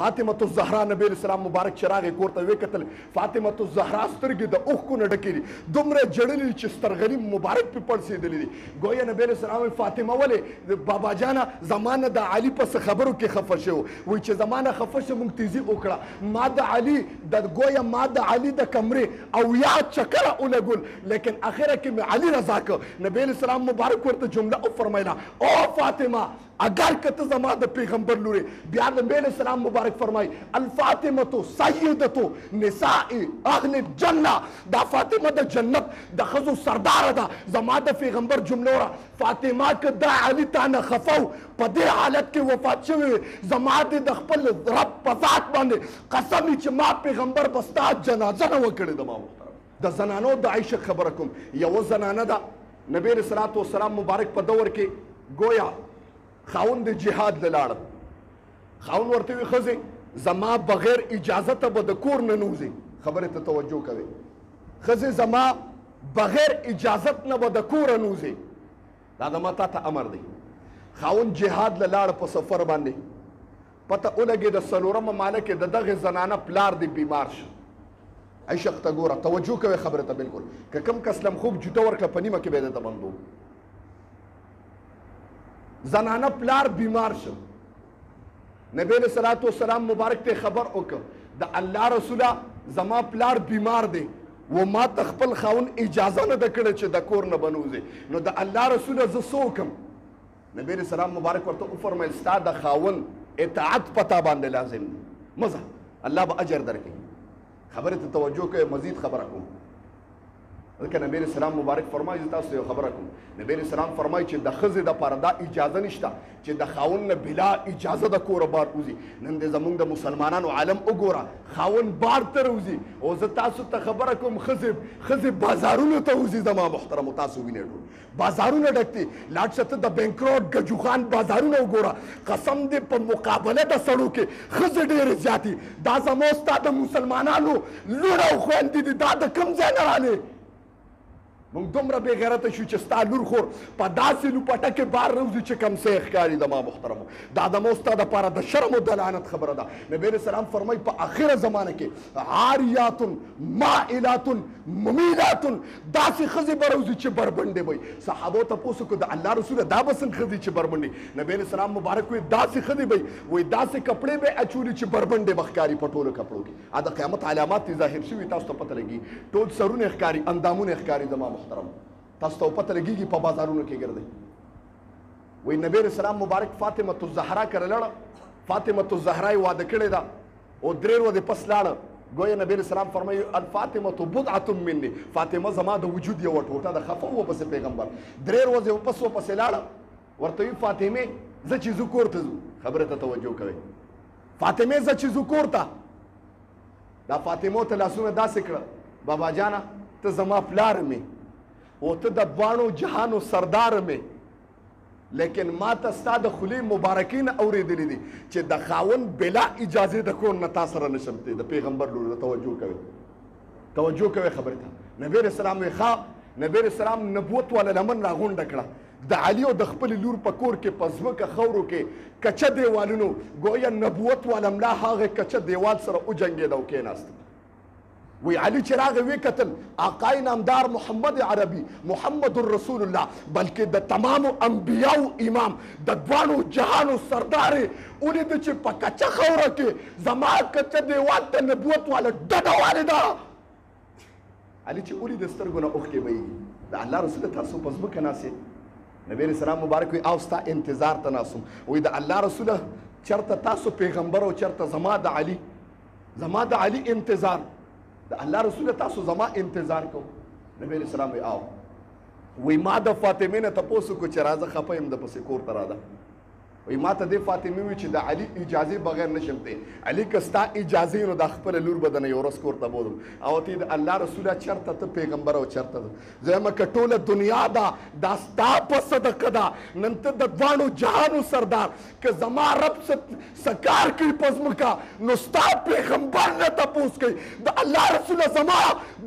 فاطمه الزهرا نبی علیہ السلام مبارک چې راغی کور ته وکتل فاطمه الزهرا سترګې د اوښکو نه ډکې دي دومره جړلې چې سترغلي مبارک په پړسېدلې دي ګویا نبی علیہ السلام فاطمه ولې بابا جانه زمانه د علي پس خبرو کې خفه شو وای چې زمانه خفه شو مونږ تیزی وکړه ما د علي د ګویا ما د علي د کمرې او یا چکر ولګول لیکن اخره کې مې علي رضا ک نبی علیہ السلام مبارک ورته جمله او فرمایله او فاطمه اګر که ته زما د پېغمبر لور يې، بيا نبي عليه السلام مبارک فرمايي، الفاطمة سيدة نساء اهل الجنة، دا فاطمه د جنت د ښځو سرداره ده، زما د پېغمبر جمله وره، فاطمه که د علي تانه خفه و، په دې حالت کې وفات شوې وې، زما دې د خپل رب په ذات باندې قسم وي چې ما پېغمبر به ستا جنازه نه وه کړې، د ما محترمه. د زنانو د عیشق خبره کوم یوه زنانه ده نبی علیه الصلاة والسلام مبارک په دور کې ګویا خاوند د جهاد له لاړ خاوند ورته وی خزه زما بغیر اجازه ته به د کور نه نوځي خبره ته توجه کوي خزه زما بغیر اجازت نه به د کور نوځي دا د متا ته امر دی خاون جهاد له لاړ په سفر باندې پته ولګېده څلورمه ماله کې د دغې زنانه پلار دې بیمار شو. عشق ته ګوره توجه کوې خبرې ته بالکل که کوم کس لم خوب جوټه ورکړه په نیمه کې به درته بندو زنانه پلار بیمار شو نبی علیہ الصلوۃ والسلام مبارک ته خبر وکړ د الله رسوله زما پلار بیمار دی و ما تخپل خاون اجازه نه دکړه چې د کور نه بنوځي نو د الله رسوله زه سوکم نبی رسول الله مبارک ورته او فرمایل ستا د خاون اطاعت پتا باندې لازم دی مزه الله به اجر درکې خبره ته توجه کوي مزید خبره کوم ځکه نبی رسول الله مبارک فرمایي زه تاسو یو خبره کوم نبی رسول الله فرمایي چې د خزې د پردا اجازه نشته چې د خاون نه بلا اجازه د کور بار وزي نن د زمونږ د مسلمانانو عالم وګوره خاون بار تر وزي او زه تاسو ته خبره کوم خزې خزې بازارونو ته وزي زما محترم تاسو وینئ بازارونه ډک دي لاړ شه ته د بنکروټ ګجو خان بازارونه وګوره قسم دې په مقابله د سړو کې ښځې ډېرې زیاتې دا زما او ستا د مسلمانانو لور او خویندې دي دا د کوم ځای نه رالې موږ دومره بې غیرته شو چې ستا لور خور په داسې لوپټه کې بار روزي چې کم څه ښکاري زما محترمو دا د مو ستا دپاره د شرم او د لعنت خبره ده نبی علیه السلام فرمایي په اخره زمانه کې عاریات مائلات ممیلات داسې ښځې به روزي چې بربنډې وي صحابو تپوس وکړو د الله رسوله دا به څنګه ښځې چې بربنډې نبی علیه السلام مبارک وي داسې ښځې به وي داسې کپړې به اچولي چې بربنډې به ښکاري په ټولو کپړو کې ا د قیامت علامات دي ظاهر شوي تاسو ته پته لګي ټول سرونه ښکاري اندامونه ښکاري زما محترم تاسو ته پته لګيږي په بازارونو کې ګرځي وي نبی علیه السلام مبارک فاطمه الزهرا کړه لړ فاطمه الزهرا واده کړی دا او درې ورځې پس لاړه ګویا نبی علیہ السلام فرمایي الفاطمه بضعه مني فاطمه زما د وجود یو ټوټه د خفه و پس پیغمبر درې ورځې پس و پس لاړه ورته فاطمه زه چې زو کور ته خبره ته توجه کوي فاطمه زه چې زو کور ته دا فاطمه ته لاسونه داسې کړ بابا جانا ته زما پلار می او ته د دوانو جهانو سردار می لیکن ما ته ستا د خولې مبارکې نه اورېدلې دي چې د خاوند بلا اجازې د کور نه تا سره نشم تللی د پیغمبر لور ته توجه کوي توجه کوي خبرې ته نبی علیه السلام وایي ښه نبی علیه السلام نبوت واله لمن راغونډه کړه د علي او د خپل لور په کور کې په ځمکه خاورو کې کچه دیوالونو ګویا نبوت والا ملا هغه کچه دیوال سره وجنګېده او کېناست وی علی چې راغی وی کتل آقای نامدار محمد عربی محمد رسول الله بلکې د تمام انبیاء امام د دوانو جهانو سردار اولی د چې په کچه خوره کې زما کچه دیوال ته نبوت والا ډډه والده علی چې اولی د سترګو نه اوخ کې وی د الله رسول تاسو په ځمکه ناسه نبی رسول الله مبارک وی او ستا انتظار ته ناسم وی د الله رسول چرته تاسو پیغمبر او چرته زما د علی زما د علي انتظار د الله رسول تاسو زما انتظار کو نبی رسول الله او وی ما د فاطمه نه تاسو کو چې راځه خپم د پسې کور ته راځه وی ما ته د فاطمه وی چې د علي اجازه بغیر نشم ته علي کستا اجازه نو د خپل لور بدن یو رس کور ته بولم او ته د الله رسول چرته ته پیغمبر او چرته زما کټوله دنیا دا داستا په صدقه دا نن ته د دوانو جهانو سردار که زما رب څه څه کار کوي په ځمکه نو ستا پیغمبر نه تپوس کوي د الله رسوله زما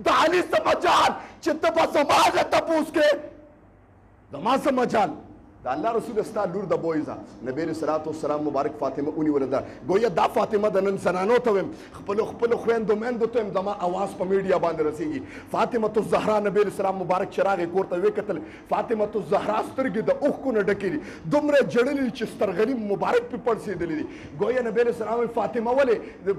د علي څه مجال چې ته به زما نه تپوس کوې زما څه مجال د الله رسول ستا لور د بویزا نبی رسول الله والسلام مبارک فاطمه اونی ولدا گویا دا فاطمه د نن زنانو ته ویم خپل خپل خويند مند ته هم زما आवाज په میډیا باندې رسیږي فاطمه الزهرا نبی رسول الله مبارک چراغ کور ته وکتل فاطمة الزهرا سترګې د اوښکو نه ډکې دي، دومره یې ژړلي دي چې سترغلي مبارک پرې پړسېدلي دي. ګویا نبي علیه السلام وايي، فاطمه ولې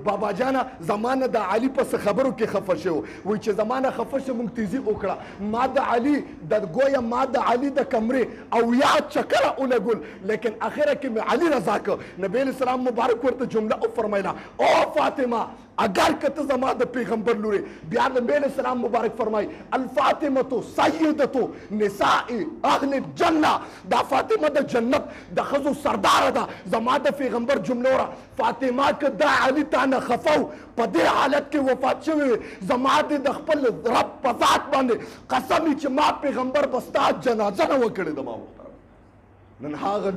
بابا جانه زما نه د علي په څه خبرو کې خفه شوې وه؟ وايي چې زما نه خفه شوه، موږ تېزي وکړه، ما د علي د ګویا ما د علي د کمرې اویا چکره ولګول، لیکن اخره کې مې علي رضا کړ. نبي علیه السلام مبارک ورته جمله وفرمایله، او فاطمه! اګر که ته زما د پېغمبر لور یې، بیا نبي علیه السلام مبارک فرمایي، الفاطمة سیدة نساء اهل الجنة، دا فاطمه د جنت د ښځو سرداره ده، زما د پېغمبر جمله وره، فاطمه که د علي تانه خفه و، په دې حالت کې وفات شوې وې، زما دې د خپل رب په ذات باندې قسم وي چې ما پېغمبر به ستا جنازه نه وه کړې، زما محترمه! نن هغه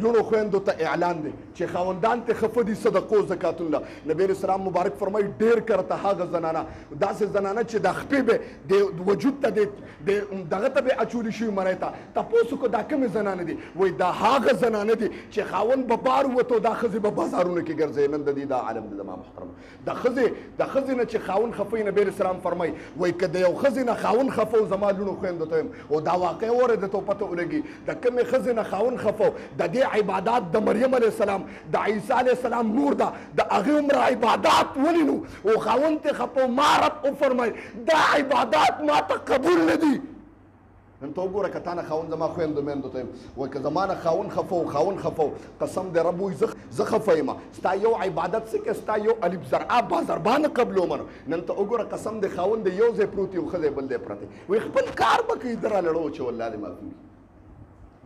لوړو خويندو ته اعلان دی چې خاوندان ته خفه دي صدقو زکاتون له نبی رسول الله مبارک فرمای ډیر کرته هغه زنانه داسې زنانه چې د خپې به د وجود ته د دغه ته به اچول شي مړی ته تاسو کو دا کوم زنانه دي وای دا هغه زنانه دي چې خاوند به بار وته دا خزي به بازارونو کې ګرځي نن د دې دا عالم د زما محترم د ښځې د ښځې نه چې خاوند خفه وي نبی اسلام فرمایي وایي که د یو ښځې نه خاوند خفه و زما لوڼو خویندو ته وایم او دا واقعه وره درته او پته ولګي د کومې ښځې نه خاوند خفه و د دې عبادات د مریم علیه السلام د عیسی علیه السلام لور ده د هغې عمره عبادات ولې نو او خاوند ترې خفه و ما رب وفرمایل دا عبادات ما ته قبول نه دي نن ته وګوره که تا نه خاوند زما خویندو میندو ته وایي که زما نه خاوند خفه و خاوند خفه و قسم د رب وایي زه خفه یم ستا یو عبادت څه کې ستا یو الف زرعه با ضربا نه قبلو منو نن ته وګوره قسم د خاوند د یو ځای پروت یو ښځی بل دی پرته وایي خپل کار به کوي د رالړو چې والله دې معافي وي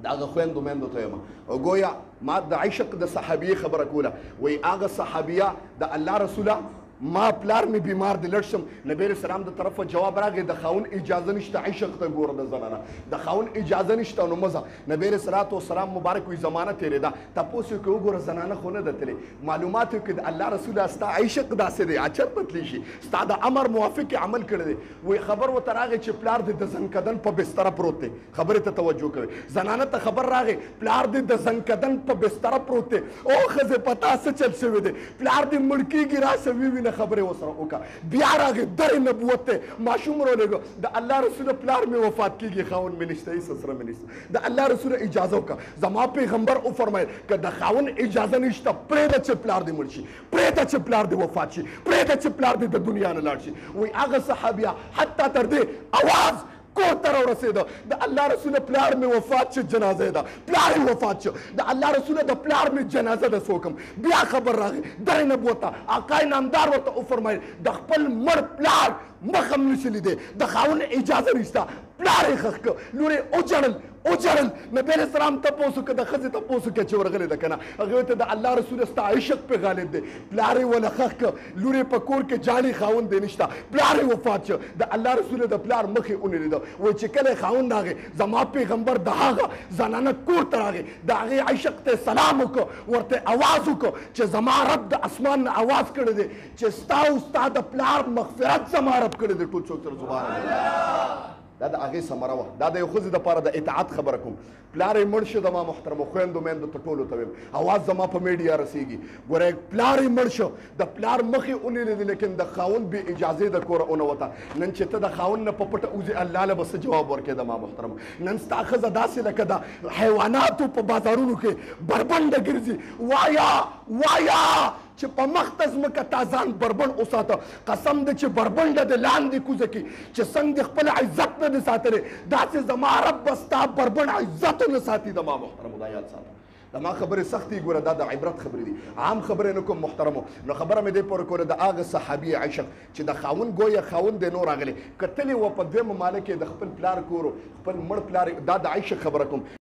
د هغه خویندو میندو ته یم او ګویا ما د عشق د صحابیې خبره کوله وایي هغه صحابیه د الله رسوله ما پلار مې بیمار دی لړ شم نبی علیه السلام د طرفه جواب راغی د خاون اجازه نشته عشق ته ګوره د زنانه د خاون اجازه نشته نو مزه نبی علیه الصلات والسلام مبارک وي زمانه تیرې ده تپوس یې کوي ګوره زنانه خو نه ده تلې معلومات یې د الله رسول ستا عشق داسې دی اچر پتلی شي ستا د امر موافق عمل کړی دی وایي خبر ورته راغی چې پلار دې د زنکدن په بستره پروت دی خبرې ته توجه کوئ، زنانه ته خبر راغی، پلار دې د زنکدن په بستره پروت دی، او ښځې په تا څه چل شوی دی، پلار دې مړ کېږي، راشه ووینه، خبرې ورسره وکړه، بیا راغی، در نبوت ته ماشوم رولېږه، د الله رسوله پلار مې وفات کېږي، خاوند مې نشته، هېڅ سره مې نشته، د الله رسوله اجازه وکړه، زما پېغمبر وفرمایل، که د خاوند اجازه نشته، پرېږده چې پلار دې مړ شي، پرېږده چې پلار دې وفات شي، پرېږده چې پلار دې د دنیا نه لاړ شي، وایي هغه صحابیه حتی تر دې اواز کور ته راورسېده د الله رسوله پلار مې وفات شه جنازه یې ده پلار یې وفات شه د الله رسوله د پلار مې جنازه ده څه وکم بیا خبر راغی در نبوت ته آقای نامدار ورته وفرمایل د خپل مړ پلار مخ هم نشي لیدی د خاوند اجازه نشته پلار یې خخ که لور یې وجړل وژړل نبی علیه السلام تپوس وکړ د ښځې تپوس وکړه چې ورغلې ده که نه هغې ویل ته د الله رسوله ستا عشق پرې غالب دی پلار یې وله ښخ کړ لور یې په کور کې ژاړي خاوند یې نشته پلار یې وفات شو د الله رسوله د پلار مخ یې ونه لیده وایي چې کله یې خاوند راغی زما پیغمبر د هغه زنانه کور ته راغی د هغې عشق ته یې سلام وکړ ورته یې اواز وکړ چې زما رب د اسمان نه اواز کړی دی چې ستا او ستا د پلار مغفرت زما رب کړی دی ټول څوک سره سبحان الله دا د هغې ثمره وه. دا د یو ښځې د پاره د اطاعت خبره کوم. پلار یې مړ شو زما محترمو خویندو میندو ته ټولو ته ویم اواز زما په میډیا رسیږي ګورئ پلار یې مړ شو د پلار مخې اونیلې دي لیکن د خاوند بې اجازې د کوره اونه وته نن چې ته د خاوند نه په پټه وځې الله له به څه جواب ورکې د ما محترمو نن ستا ښځه داسې لکه د حیواناتو په بازارونو کې بربنډه ګرځي وایا وایا چې په مخ ته ځمکه تا ځان بربنډ وساته قسم د چې بربنډه د لاندې کوزه کې چې څنګه د خپل عزت نه د ساتلې داسې زما رب به ستا بربنډ عزت نه ساتي زما محترم دا یاد ساته دا ما خبرې سختې ګوره دا د عبرت خبرې دي عام خبرې نه کوم محترمو نو خبره مې دې پورې کوله د هغه صحابي عشق چې د خاون ګویا خاون دی نو راغلی کتلې و په دویمه ماله کې د خپل پلار کورو خپل مړ پلار دا د عشق خبره کوم